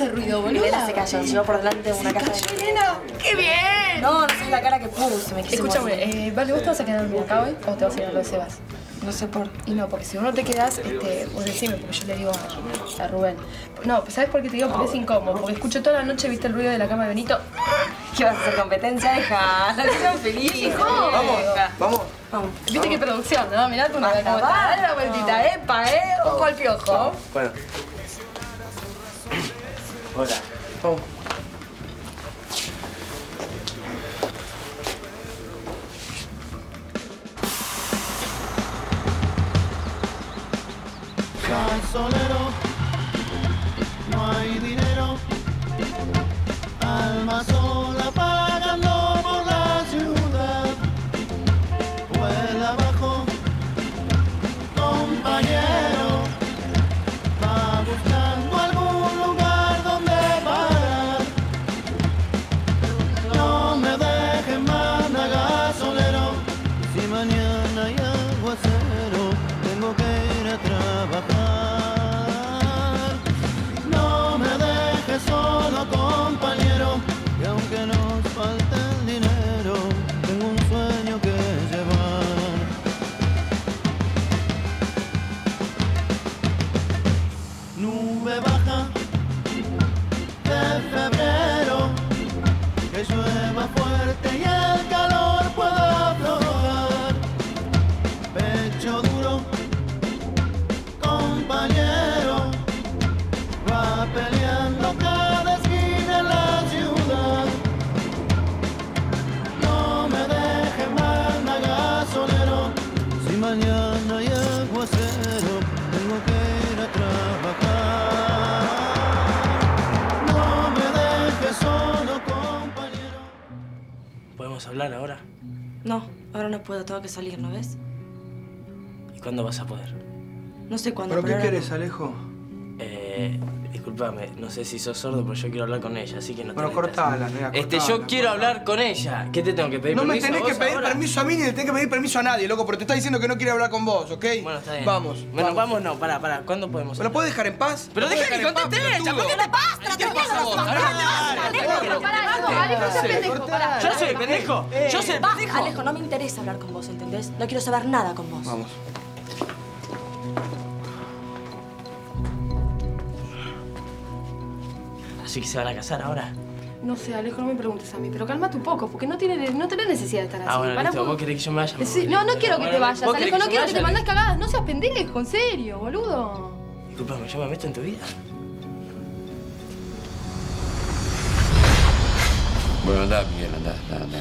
ese ruido, boludo? Elena se cayó, llevó por delante una caja de... Elena, ¡qué bien! No, no sé la cara que puse, me quise Escúchame, eh, vale, ¿vos te vas a quedar dormida acá hoy o te vas a ir a lo de Sebas? No sé por... Y no, porque si vos no te quedás, este, vos decime, porque yo le digo a, a Rubén. No, ¿sabes por qué te digo? Porque es incómodo. Porque escucho toda la noche, viste el ruido de la cama de Benito. ¿Qué vas a hacer competencia? Deja, la hicieron feliz. Vamos, Vamos. Vamos. Viste qué producción, ¿no? Mirá cómo está. basta. Dale la vueltita, epa, ¿eh? Ojo al piojo. Bueno. Hola. Vamos. Soy solero, no hay dinero, alma hablar ahora? No, ahora no puedo, tengo que salir, ¿no ves? ¿Y cuándo vas a poder? No sé cuándo, ¿Pero qué no. querés, Alejo? Eh, discúlpame, no sé si sos sordo, pero yo quiero hablar con ella, así que no te Bueno, metas. cortala, Este, cortala, yo quiero hablar con ella. ¿Qué te tengo que pedir No me permiso tenés a que pedir ahora? permiso a mí ni le tenés que pedir permiso a nadie, loco, porque te está diciendo que no quiere hablar con vos, ¿ok? Bueno, está bien. Vamos. Bueno, vamos, no, pará, pará. ¿Cuándo podemos ¿Me lo puedes dejar en paz? Pero ¿Me deja que conteste paz, ella? ¿por qué te basta? ¿Qué pasa vos? Yo soy el pendejo. Yo soy el pendejo. Alejo, no me interesa hablar con vos, ¿entendés? No quiero saber nada con vos. Vamos. Así que se van a casar ahora. No sé, Alejo, no me preguntes a mí, pero cálmate un poco, porque no tiene, no tenés necesidad de estar así. Ah, bueno, listo. vos- ¿Vos querés que yo me vaya? Sí, no, no quiero que Bueno, te vayas, ¿vos querés Alejo, no quiero que te mandes cagadas. No seas pendejo, en serio, boludo. Disculpame, yo me meto en tu vida. Bueno, anda, Miguel, anda, anda, anda.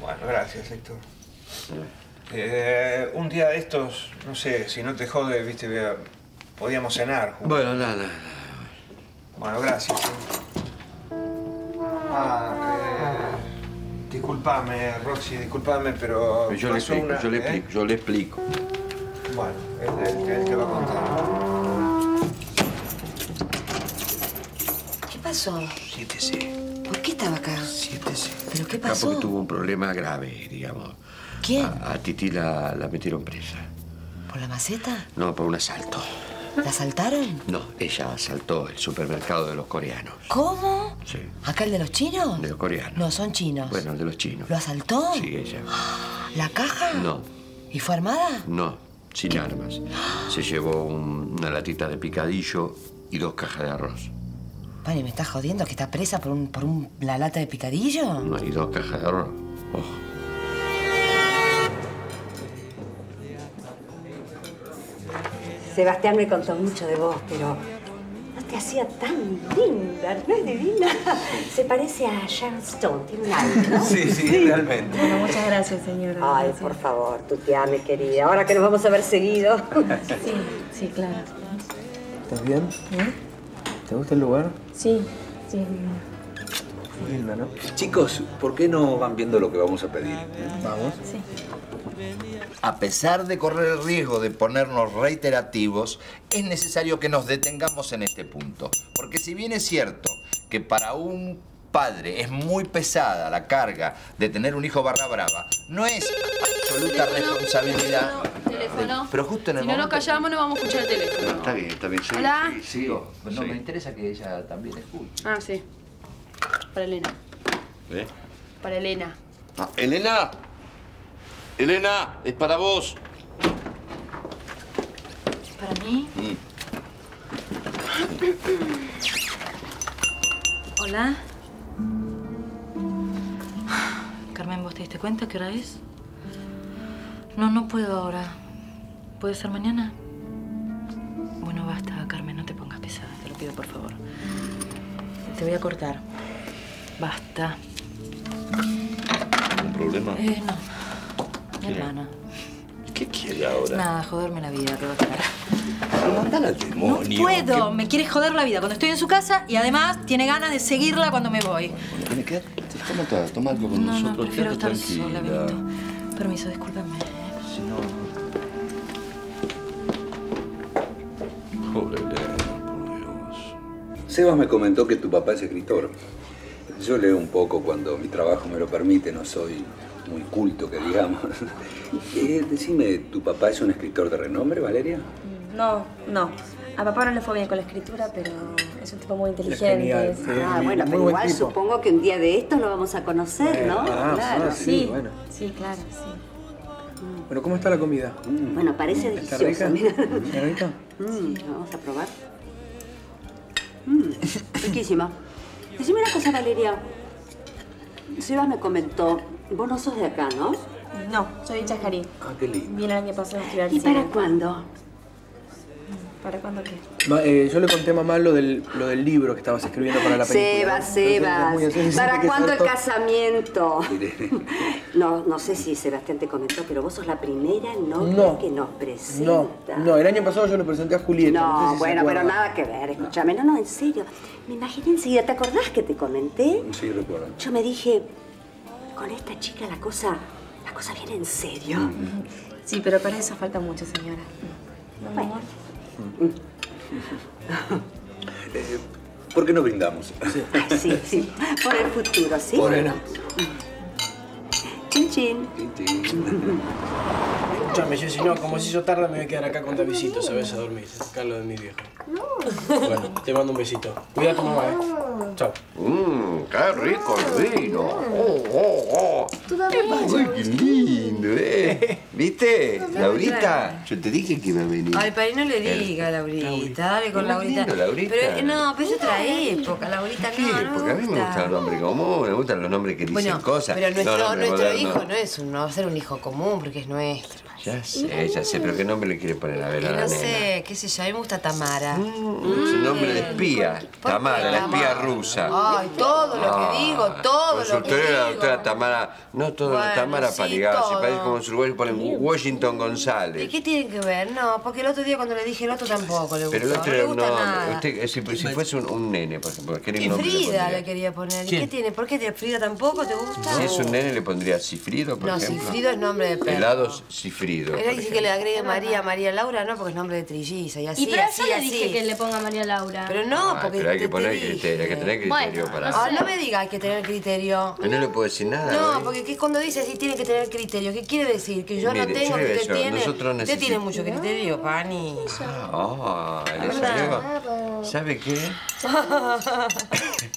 Bueno, gracias, Héctor. Eh, un día de estos, no sé, si no te jode, viste, podíamos cenar juntos. Bueno, anda, anda. Bueno, gracias. Ah, eh, disculpame, Roxy, disculpame, pero. Yo le explico, una- yo le ¿eh? explico, yo le explico. Bueno, él, él- él te va a contar. ¿Qué pasó? Siéntese, ¿Por qué estaba acá? siéntese. ¿Pero qué Acá pasó? porque tuvo un problema grave, digamos. ¿Quién? A, a Titi la, la metieron presa. ¿Por la maceta? No, por un asalto. ¿La asaltaron? No, ella asaltó el supermercado de los coreanos. ¿Cómo? Sí, ¿Acá el de los chinos? de los coreanos. No, son chinos. Bueno, el de los chinos. ¿Lo asaltó? Sí, ella. ¿La caja? No, ¿Y fue armada? no, sin armas. Se llevó un- una latita de picadillo y dos cajas de arroz. Pani, ¿me estás jodiendo que está presa por, un, por un, la lata de picadillo? No, y dos cajas de arroz. Ojo. Sebastián me contó mucho de vos, pero no te hacía tan linda, ¿no es divina? Se parece a Sharon Stone, tiene un algo, ¿no? Sí, sí, realmente. Bueno, muchas gracias, señora. Ay, por favor, tú te ames, querida. Ahora que nos vamos a ver seguido. Sí, sí, claro. ¿Estás bien? ¿Te gusta el lugar? Sí, sí. Linda, ¿no? Chicos, ¿por qué no van viendo lo que vamos a pedir? Vamos. A pesar de correr el riesgo de ponernos reiterativos, es necesario que nos detengamos en este punto. Porque si bien es cierto que para un padre es muy pesada la carga de tener un hijo barra brava, no es absoluta responsabilidad. teléfono. Pero justo en el Si no nos callamos, no vamos a escuchar el teléfono. Está bien, está bien. Sí, Hola. sí, sí. Digo, no, Sí. me interesa que ella también escuche. Ah, sí. Para Elena. ¿Eh? Para Elena. Ah, Elena. Elena, es para vos. ¿Para mí? Mm. Hola. Carmen, ¿vos te diste cuenta qué hora es? No, no puedo ahora. ¿Puede ser mañana? Bueno, basta, Carmen, no te pongas pesada, te lo pido por favor. Te voy a cortar. Basta. ¿Un problema? Eh, no. Mi ¿Qué? hermana. ¿Qué quiere ahora? Nada, joderme la vida, que va a estar. Mandala al demonio. Puedo, me quiere joder la vida cuando estoy en su casa y además tiene ganas de seguirla cuando me voy. Bueno, ven, quédate, toma, todo, toma algo con No, no, nosotros. prefiero quédate estar sola, tranquila. Benito. Permiso, discúlpame. Si no... Pobre Elena, por Dios. Sebas me comentó que tu papá es escritor. Yo leo un poco cuando mi trabajo me lo permite, no soy muy culto, que digamos. Eh, decime, ¿tu papá es un escritor de renombre, Valeria? No, no. A papá no le fue bien con la escritura, pero es un tipo muy inteligente. genial, sí. Ah, bueno, Muy pero igual tipo. supongo que un día de estos lo vamos a conocer, ¿no? Ah, claro. ah, sí, bueno. Sí, claro, sí. Bueno, ¿cómo está la comida? Bueno, parece ¿Está delicioso, rica? ¿Está rica? Mm, vamos a probar. Mm, riquísima. Decime una cosa, Valeria. Sebas me comentó, vos no sos de acá, ¿no? No, soy de Chajarí. Ah, qué lindo. Vine el año pasado a estudiar ¿Y cine. para cuándo? ¿Para cuándo qué? Ma- eh, yo le conté a mamá lo del, lo del libro que estabas escribiendo para la película. Sebas, Sebas. ¿Para cuándo el casamiento? No, no sé si Sebastián te comentó, pero vos sos la primera novia No. que nos No, presenta. no, el año pasado yo le presenté a Julieta. No, No, sé si se bueno, pero nada que ver, escúchame. No, no, en serio. Me imaginé enseguida, ¿te acordás que te comenté? Sí, recuerdo. Yo me dije, con esta chica la cosa, la cosa viene en serio. Sí, pero para eso falta mucho, señora. Bueno. Eh, ¿Por qué no brindamos? Ay, sí, sí. Por el futuro, ¿sí? Por el Chin, chin. Escuchame, yo si no, como se hizo tarde, me voy a quedar acá con Davidito, ¿sabes? A dormir. Carlos de mi viejo. Bueno, te mando un besito. Cuida a tu mamá, ¿eh? Chao. Mmm, qué rico el vino. Oh, oh, oh. Uy, qué lindo, ¿eh? ¿Viste? Laurita, yo te dije que iba a venir. Ay, para no le diga, Laurita. Dale con Laurita. lindo, Laurita. Pero eh, no, pero es otra época, Laurita. ¿Qué? No, no Porque a mí me gustan los nombres comunes, me gustan los nombres que dicen Bueno, cosas. pero nuestro, hijo no es un, no va a ser un hijo común porque es nuestro. Ya sé, ya sé, pero ¿qué nombre le quiere poner a ver a Y la no nena? sé, qué sé yo, a mí me gusta Tamara. Es un nombre de espía. Tamara, la espía rusa. Ay, todo lo Ah, que digo, todo lo que Consultorio de la digo. doctora Tamara. No todo lo Bueno, Tamara sí. Se todo. parece como en su lugar ponen Washington ¿Y González. qué tiene que ver? No, porque el otro día cuando le dije el otro tampoco le gustó. Pero el otro no le era un gusta nada. Usted, eh, si, si fuese un, un nene, por ejemplo, ¿qué Y nombre le Frida pondría? le quería poner. ¿Y qué tiene? ¿Por qué te- Frida tampoco te gusta? Si es un nene, le pondría Cifrido, por No, ejemplo. Cifrido es nombre de perro. Helados Cifrido. Él por dice que le agregue María, María Laura, no, porque es nombre de trilliza y así, y pero así, yo le así. dije que le ponga María Laura. Pero no, Ay, porque pero hay que te poner criterio, hay que tener criterio Bueno, para... Ah, no me diga hay que tener criterio. No le puedo decir nada. No, ¿eh? porque ¿qué- cuando dice así tiene que tener criterio, ¿qué quiere decir? Que yo Mire, no tengo, yo que usted tiene. nosotros Usted tiene mucho criterio, Pani. Ah, ¿le salió? ¿Sabe qué?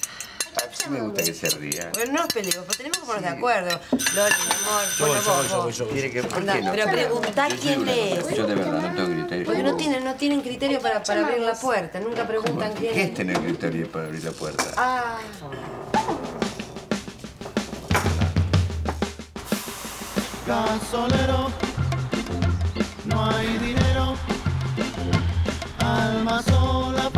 me gusta que se ría. Bueno, no nos peleemos, pero tenemos que ponernos de acuerdo. Loli, amor, yo, bueno, vos, que. Pero preguntá quién es. Yo de verdad no tengo criterio. Porque no tienen, no tienen criterio para, para abrir la puerta, nunca preguntan quién es. ¿Qué es tener criterio para abrir la puerta? Ah. No hay dinero, alma sola.